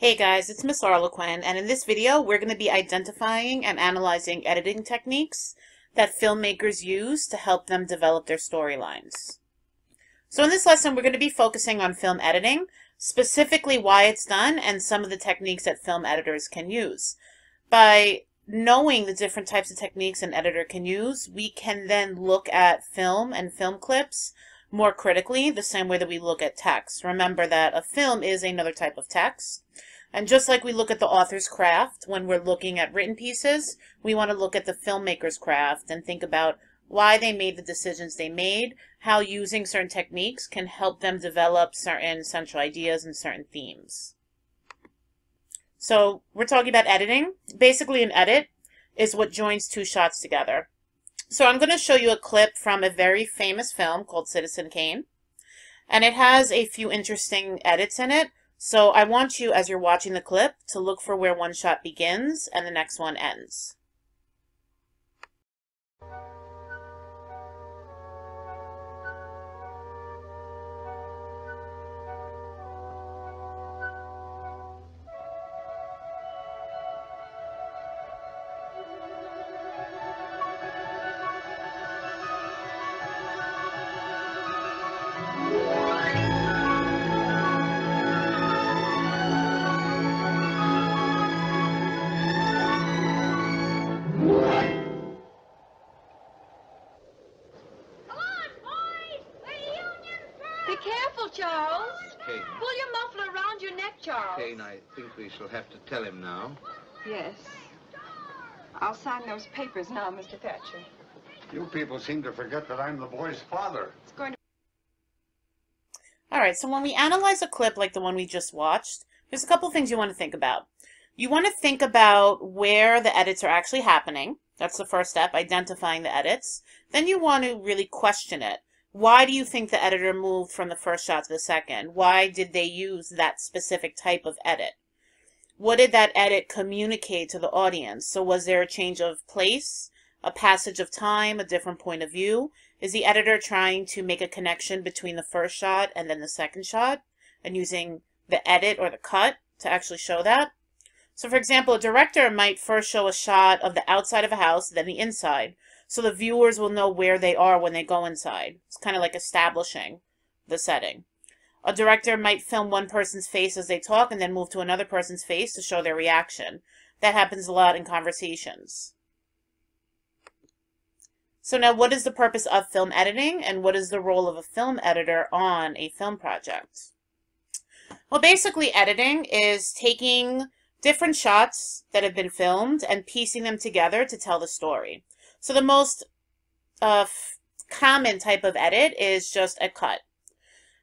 Hey guys, it's Miss Arlequin, and in this video we're going to be identifying and analyzing editing techniques that filmmakers use to help them develop their storylines. So in this lesson we're going to be focusing on film editing, specifically why it's done and some of the techniques that film editors can use. By knowing the different types of techniques an editor can use, we can then look at film and film clips more critically, the same way that we look at text. Remember that a film is another type of text. And just like we look at the author's craft when we're looking at written pieces, we want to look at the filmmaker's craft and think about why they made the decisions they made, how using certain techniques can help them develop certain central ideas and certain themes. So we're talking about editing. Basically an edit is what joins two shots together. So I'm going to show you a clip from a very famous film called Citizen Kane. And it has a few interesting edits in it. So I want you, as you're watching the clip, to look for where one shot begins and the next one ends. Careful, Charles. Kane. Pull your muffler around your neck, Charles. Kane, I think we shall have to tell him now. Yes. I'll sign those papers now, Mr. Thatcher. You people seem to forget that I'm the boy's father. It's going to All right, so when we analyze a clip like the one we just watched, there's a couple things you want to think about. You want to think about where the edits are actually happening. That's the first step, identifying the edits. Then you want to really question it. Why do you think the editor moved from the first shot to the second? Why did they use that specific type of edit? What did that edit communicate to the audience? So was there a change of place, a passage of time, a different point of view? Is the editor trying to make a connection between the first shot and then the second shot and using the edit or the cut to actually show that? So for example, a director might first show a shot of the outside of a house, then the inside, so the viewers will know where they are when they go inside. It's kind of like establishing the setting. A director might film one person's face as they talk and then move to another person's face to show their reaction. That happens a lot in conversations. So now what is the purpose of film editing and what is the role of a film editor on a film project? Well, basically editing is taking different shots that have been filmed and piecing them together to tell the story. So the most uh, common type of edit is just a cut.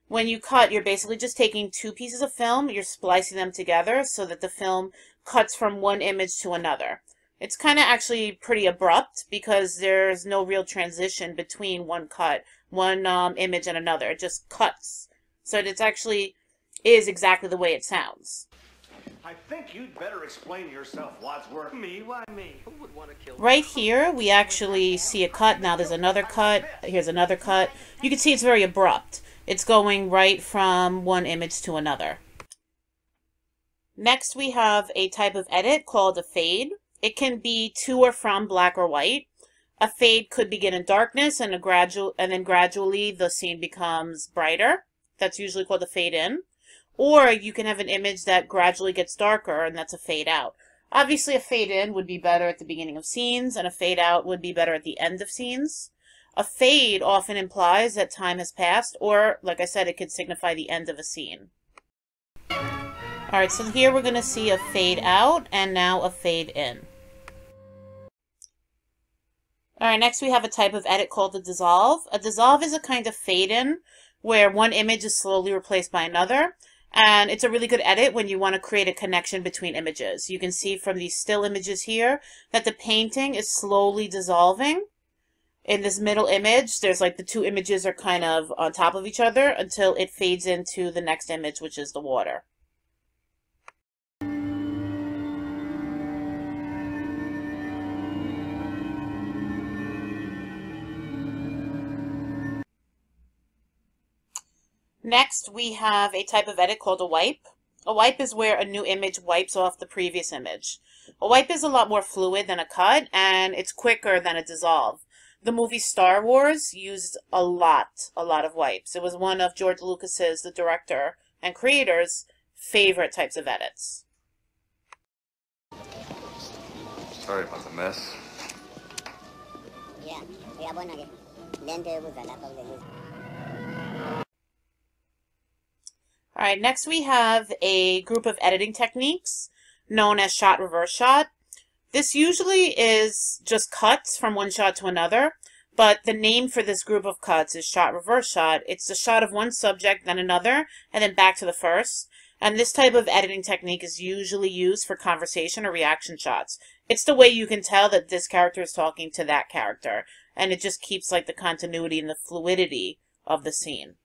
When you cut, you're basically just taking two pieces of film, you're splicing them together so that the film cuts from one image to another. It's kind of actually pretty abrupt because there's no real transition between one cut, one um, image and another. It just cuts. So it actually is exactly the way it sounds. I think you'd better explain yourself, Wadsworth. Me? Why me? Who would want to kill Right here, we actually see a cut. Now there's another cut. Here's another cut. You can see it's very abrupt. It's going right from one image to another. Next, we have a type of edit called a fade. It can be to or from black or white. A fade could begin in darkness and a gradual and then gradually the scene becomes brighter. That's usually called a fade in. Or you can have an image that gradually gets darker and that's a fade out. Obviously a fade in would be better at the beginning of scenes and a fade out would be better at the end of scenes. A fade often implies that time has passed or, like I said, it could signify the end of a scene. Alright, so here we're going to see a fade out and now a fade in. Alright, next we have a type of edit called a dissolve. A dissolve is a kind of fade in where one image is slowly replaced by another. And it's a really good edit when you want to create a connection between images. You can see from these still images here that the painting is slowly dissolving. In this middle image, there's like the two images are kind of on top of each other until it fades into the next image, which is the water. Next, we have a type of edit called a wipe. A wipe is where a new image wipes off the previous image. A wipe is a lot more fluid than a cut, and it's quicker than a dissolve. The movie Star Wars used a lot, a lot of wipes. It was one of George Lucas's, the director and creator's, favorite types of edits. Sorry about the mess. Yeah, All right, next we have a group of editing techniques known as shot reverse shot. This usually is just cuts from one shot to another, but the name for this group of cuts is shot reverse shot. It's the shot of one subject, then another, and then back to the first. And this type of editing technique is usually used for conversation or reaction shots. It's the way you can tell that this character is talking to that character, and it just keeps like the continuity and the fluidity of the scene.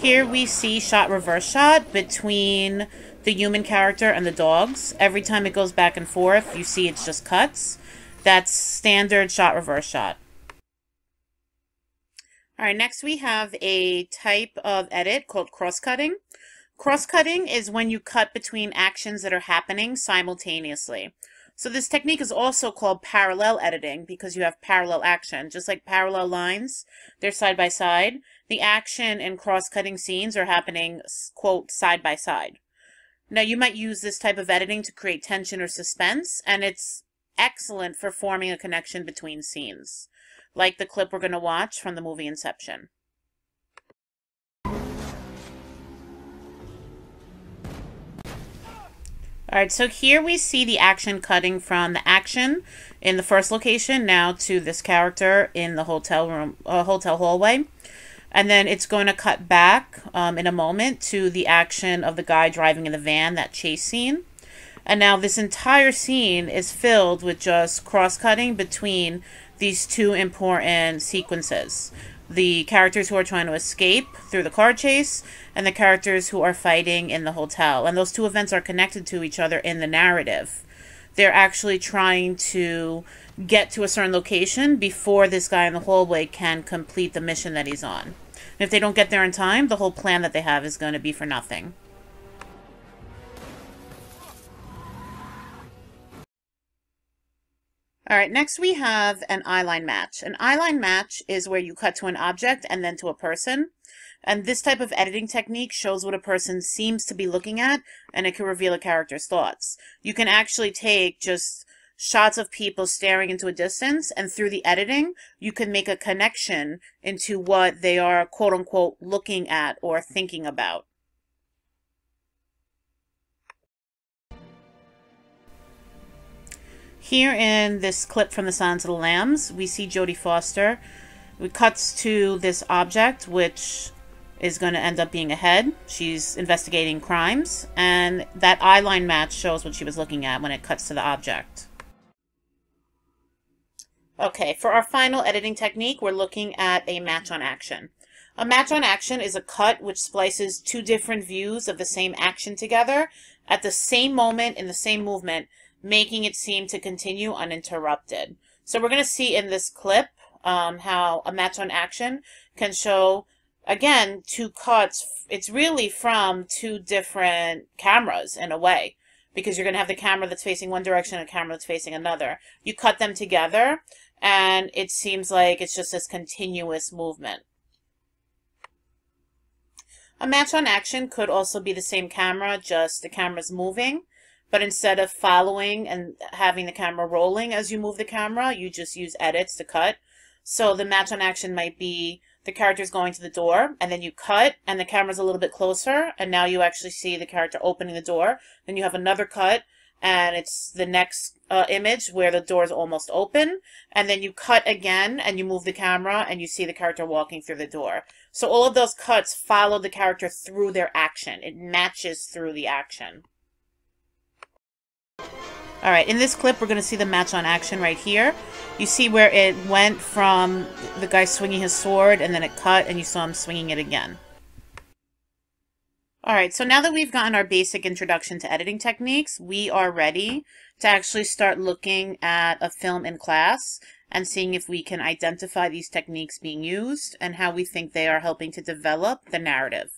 Here we see shot reverse shot between the human character and the dogs. Every time it goes back and forth, you see it's just cuts. That's standard shot reverse shot. All right, next we have a type of edit called cross-cutting. Cross-cutting is when you cut between actions that are happening simultaneously. So this technique is also called parallel editing because you have parallel action. Just like parallel lines, they're side by side. The action and cross-cutting scenes are happening, quote, side by side. Now, you might use this type of editing to create tension or suspense, and it's excellent for forming a connection between scenes, like the clip we're going to watch from the movie Inception. All right, so here we see the action cutting from the action in the first location now to this character in the hotel room, uh, hotel hallway. And then it's going to cut back um, in a moment to the action of the guy driving in the van, that chase scene. And now this entire scene is filled with just cross-cutting between these two important sequences the characters who are trying to escape through the car chase and the characters who are fighting in the hotel. And those two events are connected to each other in the narrative. They're actually trying to get to a certain location before this guy in the hallway can complete the mission that he's on. And if they don't get there in time, the whole plan that they have is going to be for nothing. All right, next we have an eyeline match. An eyeline match is where you cut to an object and then to a person. And this type of editing technique shows what a person seems to be looking at, and it can reveal a character's thoughts. You can actually take just shots of people staring into a distance, and through the editing, you can make a connection into what they are, quote unquote, looking at or thinking about. Here in this clip from The Silence of the Lambs, we see Jodie Foster. We cuts to this object, which is going to end up being a head. She's investigating crimes, and that eyeline match shows what she was looking at when it cuts to the object. Okay, for our final editing technique, we're looking at a match on action. A match on action is a cut which splices two different views of the same action together at the same moment in the same movement making it seem to continue uninterrupted. So we're going to see in this clip um, how a match on action can show, again, two cuts. It's really from two different cameras in a way because you're going to have the camera that's facing one direction and a camera that's facing another. You cut them together and it seems like it's just this continuous movement. A match on action could also be the same camera, just the camera's moving. But instead of following and having the camera rolling as you move the camera, you just use edits to cut. So the match on action might be the character's going to the door and then you cut and the camera's a little bit closer and now you actually see the character opening the door. Then you have another cut and it's the next uh, image where the door is almost open and then you cut again and you move the camera and you see the character walking through the door. So all of those cuts follow the character through their action. It matches through the action. All right, in this clip, we're going to see the match on action right here. You see where it went from the guy swinging his sword, and then it cut, and you saw him swinging it again. All right, so now that we've gotten our basic introduction to editing techniques, we are ready to actually start looking at a film in class and seeing if we can identify these techniques being used and how we think they are helping to develop the narrative.